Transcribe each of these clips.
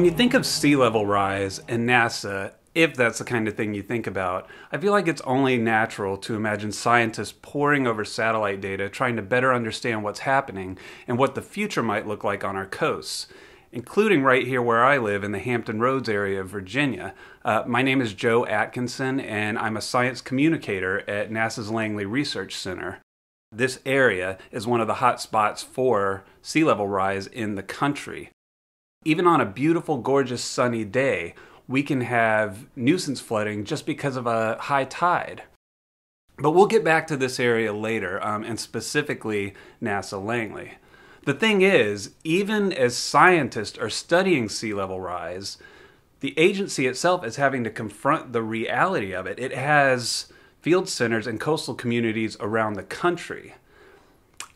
When you think of sea level rise and NASA, if that's the kind of thing you think about, I feel like it's only natural to imagine scientists poring over satellite data, trying to better understand what's happening and what the future might look like on our coasts, including right here where I live in the Hampton Roads area of Virginia. Uh, my name is Joe Atkinson, and I'm a science communicator at NASA's Langley Research Center. This area is one of the hot spots for sea level rise in the country. Even on a beautiful, gorgeous, sunny day, we can have nuisance flooding just because of a high tide. But we'll get back to this area later, um, and specifically NASA Langley. The thing is, even as scientists are studying sea level rise, the agency itself is having to confront the reality of it. It has field centers and coastal communities around the country.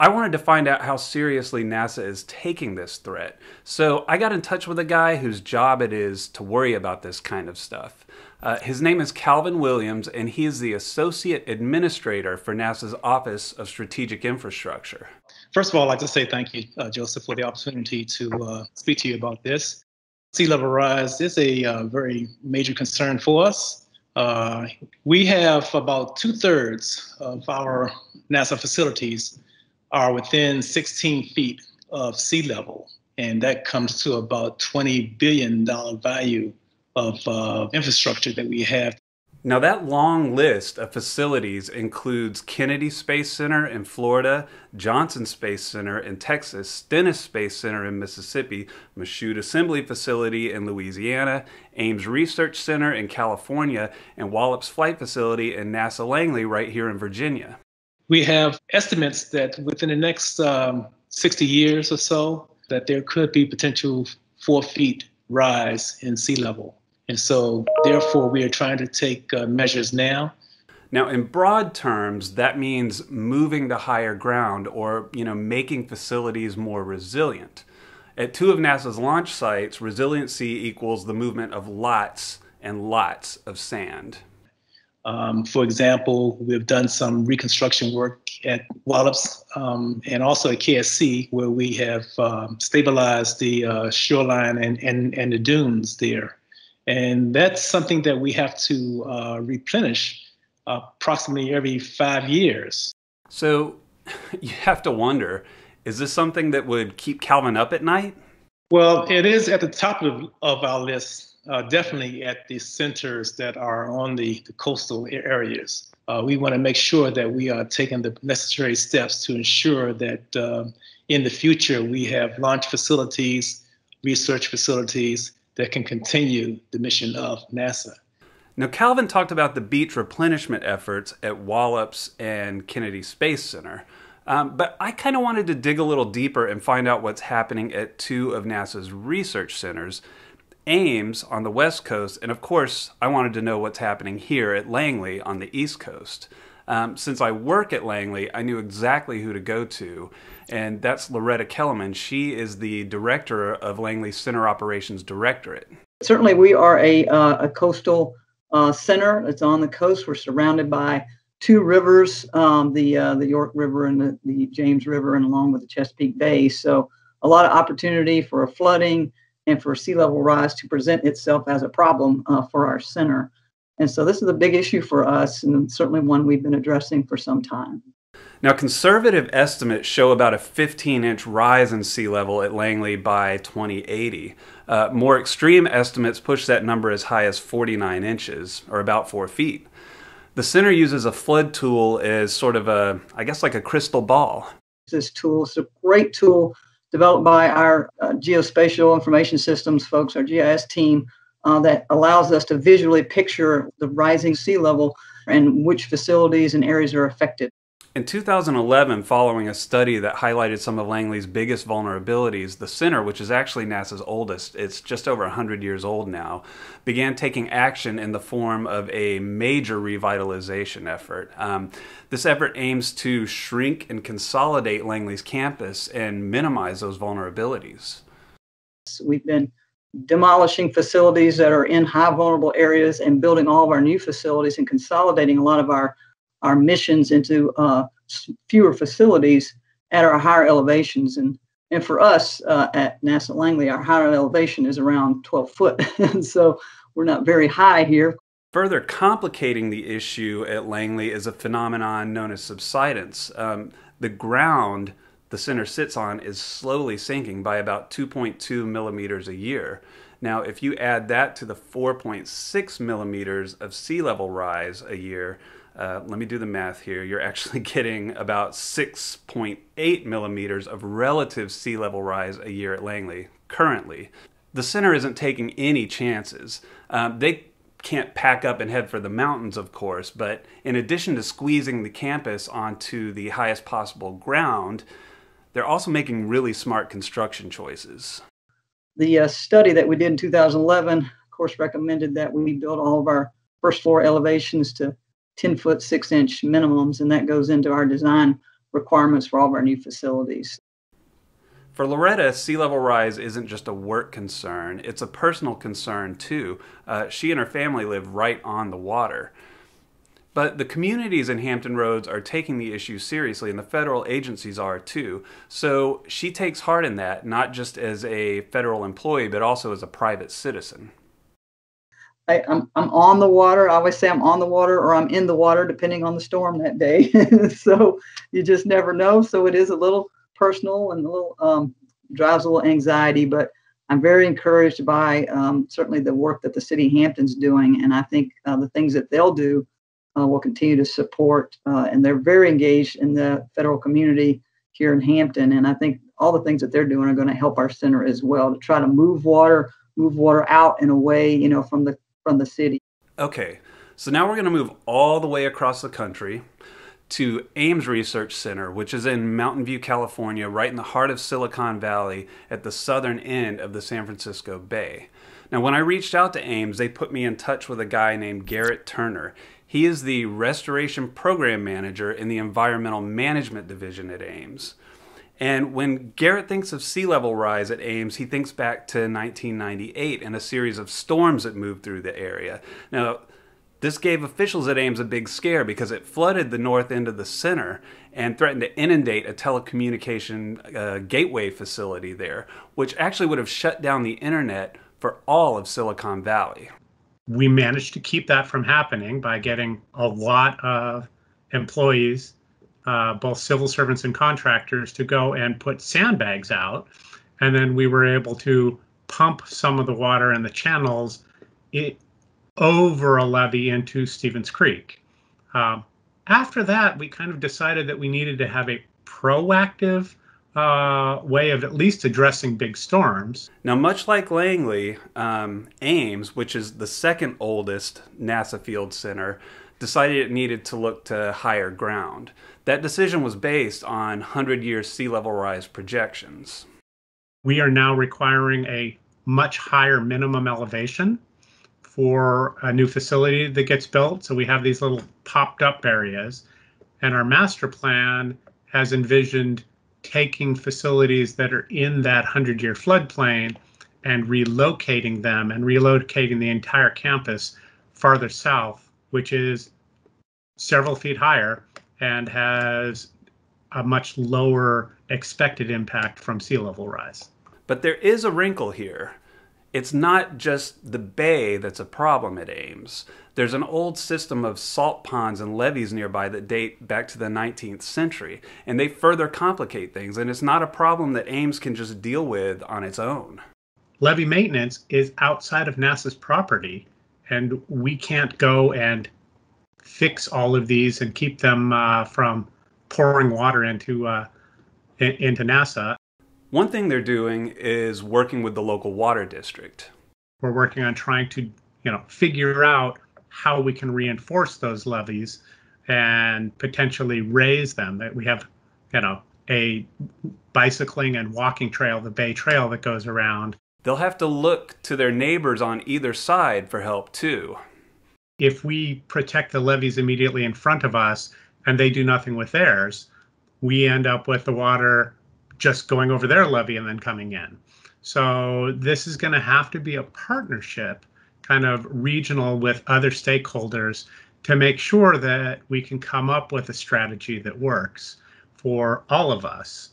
I wanted to find out how seriously NASA is taking this threat. So I got in touch with a guy whose job it is to worry about this kind of stuff. Uh, his name is Calvin Williams, and he is the Associate Administrator for NASA's Office of Strategic Infrastructure. First of all, I'd like to say thank you, uh, Joseph, for the opportunity to uh, speak to you about this. Sea level rise is a uh, very major concern for us. Uh, we have about two thirds of our NASA facilities are within 16 feet of sea level, and that comes to about $20 billion value of uh, infrastructure that we have. Now, that long list of facilities includes Kennedy Space Center in Florida, Johnson Space Center in Texas, Stennis Space Center in Mississippi, Michoud Assembly Facility in Louisiana, Ames Research Center in California, and Wallops Flight Facility in NASA Langley right here in Virginia we have estimates that within the next um, 60 years or so, that there could be potential four feet rise in sea level. And so, therefore, we are trying to take uh, measures now. Now, in broad terms, that means moving to higher ground or, you know, making facilities more resilient. At two of NASA's launch sites, resiliency equals the movement of lots and lots of sand. Um, for example, we've done some reconstruction work at Wallops um, and also at KSC, where we have um, stabilized the uh, shoreline and, and, and the dunes there. And that's something that we have to uh, replenish approximately every five years. So you have to wonder is this something that would keep Calvin up at night? Well, it is at the top of, of our list uh, definitely at the centers that are on the, the coastal areas. Uh, we want to make sure that we are taking the necessary steps to ensure that uh, in the future we have launch facilities, research facilities that can continue the mission of NASA. Now, Calvin talked about the beach replenishment efforts at Wallops and Kennedy Space Center. Um, but I kind of wanted to dig a little deeper and find out what's happening at two of NASA's research centers Ames on the West Coast, and of course, I wanted to know what's happening here at Langley on the East Coast. Um, since I work at Langley, I knew exactly who to go to, and that's Loretta Kellerman. She is the director of Langley Center Operations Directorate. Certainly, we are a, uh, a coastal uh, center. It's on the coast. We're surrounded by two rivers, um, the uh, the York River and the, the James River, and along with the Chesapeake Bay. So, a lot of opportunity for a flooding and for sea level rise to present itself as a problem uh, for our center. And so this is a big issue for us, and certainly one we've been addressing for some time. Now, conservative estimates show about a 15 inch rise in sea level at Langley by 2080. Uh, more extreme estimates push that number as high as 49 inches, or about 4 feet. The center uses a flood tool as sort of a, I guess, like a crystal ball. This tool is a great tool developed by our uh, geospatial information systems folks, our GIS team, uh, that allows us to visually picture the rising sea level and which facilities and areas are affected. In 2011, following a study that highlighted some of Langley's biggest vulnerabilities, the center, which is actually NASA's oldest, it's just over 100 years old now, began taking action in the form of a major revitalization effort. Um, this effort aims to shrink and consolidate Langley's campus and minimize those vulnerabilities. We've been demolishing facilities that are in high vulnerable areas and building all of our new facilities and consolidating a lot of our our missions into uh, fewer facilities at our higher elevations. And And for us uh, at NASA Langley, our higher elevation is around 12 foot. and so we're not very high here. Further complicating the issue at Langley is a phenomenon known as subsidence. Um, the ground the center sits on is slowly sinking by about 2.2 millimeters a year. Now, if you add that to the 4.6 millimeters of sea level rise a year, uh, let me do the math here. You're actually getting about 6.8 millimeters of relative sea level rise a year at Langley currently. The center isn't taking any chances. Um, they can't pack up and head for the mountains, of course, but in addition to squeezing the campus onto the highest possible ground, they're also making really smart construction choices. The uh, study that we did in 2011, of course, recommended that we build all of our first floor elevations to 10 foot, 6 inch minimums, and that goes into our design requirements for all of our new facilities. For Loretta, sea level rise isn't just a work concern, it's a personal concern too. Uh, she and her family live right on the water. But the communities in Hampton Roads are taking the issue seriously, and the federal agencies are too. So she takes heart in that, not just as a federal employee, but also as a private citizen. I, am I'm, I'm on the water. I always say I'm on the water or I'm in the water, depending on the storm that day. so you just never know. So it is a little personal and a little um, drives a little anxiety, but I'm very encouraged by um, certainly the work that the city of Hampton's doing, and I think uh, the things that they'll do uh, will continue to support. Uh, and they're very engaged in the federal community here in Hampton, and I think all the things that they're doing are going to help our center as well to try to move water, move water out and away, you know, from the from the city. Okay, so now we're going to move all the way across the country to Ames Research Center, which is in Mountain View, California, right in the heart of Silicon Valley at the southern end of the San Francisco Bay. Now, when I reached out to Ames, they put me in touch with a guy named Garrett Turner. He is the Restoration Program Manager in the Environmental Management Division at Ames. And when Garrett thinks of sea level rise at Ames, he thinks back to 1998 and a series of storms that moved through the area. Now, this gave officials at Ames a big scare because it flooded the north end of the center and threatened to inundate a telecommunication uh, gateway facility there, which actually would have shut down the internet for all of Silicon Valley. We managed to keep that from happening by getting a lot of employees uh, both civil servants and contractors to go and put sandbags out. And then we were able to pump some of the water in the channels it, over a levee into Stevens Creek. Um, after that, we kind of decided that we needed to have a proactive uh, way of at least addressing big storms. Now, much like Langley, um, Ames, which is the second oldest NASA Field Center, decided it needed to look to higher ground. That decision was based on 100 year sea level rise projections. We are now requiring a much higher minimum elevation for a new facility that gets built. So we have these little popped up areas. And our master plan has envisioned taking facilities that are in that 100 year floodplain and relocating them and relocating the entire campus farther south which is several feet higher and has a much lower expected impact from sea level rise. But there is a wrinkle here. It's not just the bay that's a problem at Ames. There's an old system of salt ponds and levees nearby that date back to the 19th century, and they further complicate things, and it's not a problem that Ames can just deal with on its own. Levee maintenance is outside of NASA's property, and we can't go and fix all of these and keep them uh, from pouring water into uh, into NASA. One thing they're doing is working with the local water district. We're working on trying to, you know, figure out how we can reinforce those levees and potentially raise them. That we have, you know, a bicycling and walking trail, the Bay Trail that goes around they'll have to look to their neighbors on either side for help too. If we protect the levees immediately in front of us and they do nothing with theirs, we end up with the water just going over their levee and then coming in. So this is going to have to be a partnership, kind of regional with other stakeholders to make sure that we can come up with a strategy that works for all of us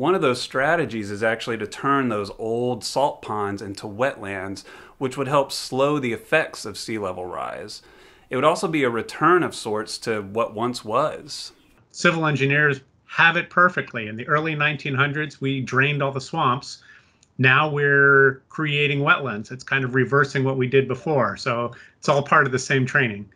One of those strategies is actually to turn those old salt ponds into wetlands, which would help slow the effects of sea level rise. It would also be a return of sorts to what once was. Civil engineers have it perfectly. In the early 1900s, we drained all the swamps. Now we're creating wetlands. It's kind of reversing what we did before. So it's all part of the same training.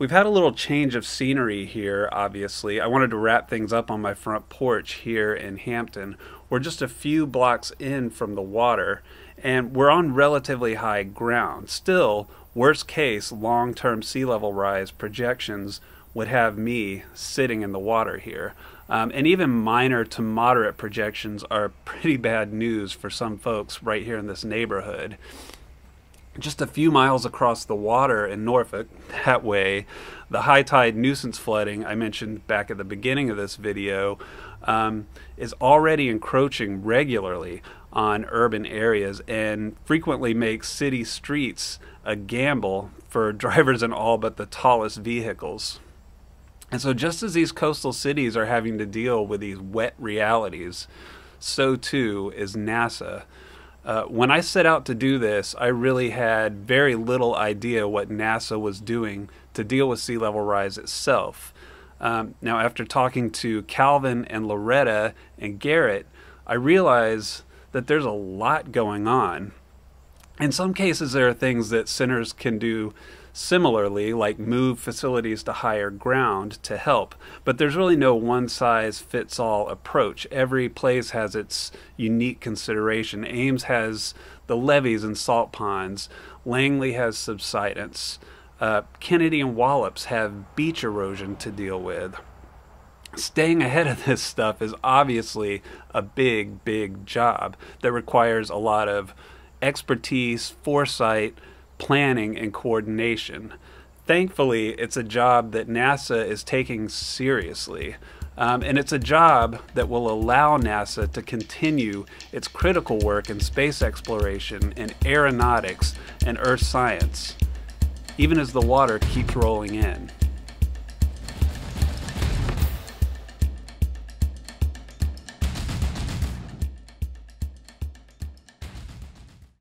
We've had a little change of scenery here, obviously. I wanted to wrap things up on my front porch here in Hampton. We're just a few blocks in from the water, and we're on relatively high ground. Still, worst case, long term sea level rise projections would have me sitting in the water here. Um, and even minor to moderate projections are pretty bad news for some folks right here in this neighborhood. Just a few miles across the water in Norfolk, that way, the high tide nuisance flooding I mentioned back at the beginning of this video um, is already encroaching regularly on urban areas and frequently makes city streets a gamble for drivers in all but the tallest vehicles. And so, just as these coastal cities are having to deal with these wet realities, so too is NASA. Uh, when I set out to do this, I really had very little idea what NASA was doing to deal with sea level rise itself. Um, now, after talking to Calvin and Loretta and Garrett, I realize that there's a lot going on. In some cases, there are things that centers can do similarly, like move facilities to higher ground to help. But there's really no one size fits all approach. Every place has its unique consideration. Ames has the levees and salt ponds, Langley has subsidence. Uh, Kennedy and Wallops have beach erosion to deal with. Staying ahead of this stuff is obviously a big, big job that requires a lot of expertise, foresight, planning and coordination. Thankfully, it's a job that NASA is taking seriously. Um, and it's a job that will allow NASA to continue its critical work in space exploration and aeronautics and earth science, even as the water keeps rolling in.